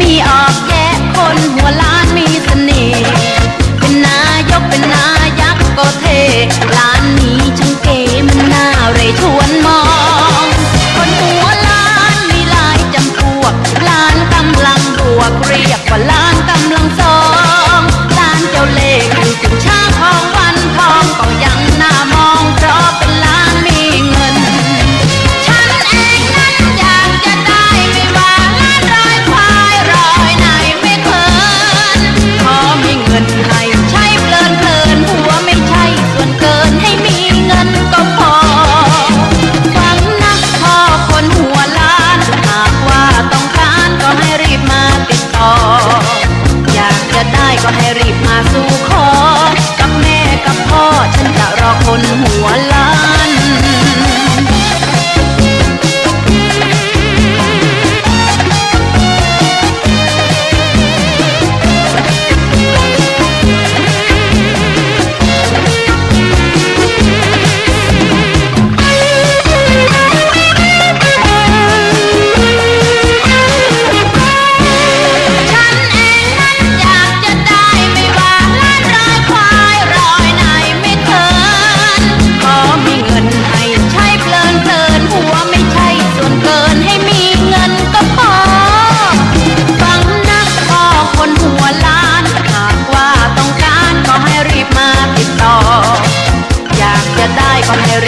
มีออกแกะคนหัวล้านมีเสน่ห์เป็นนายกเป็นนายักษ์ก็เทล้านนี้ช่างเก๋มันน่าเรชวนมอง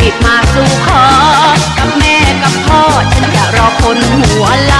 รีบมาสู่ขอกับแม่กับพ่อฉันจะรอคนหัวลา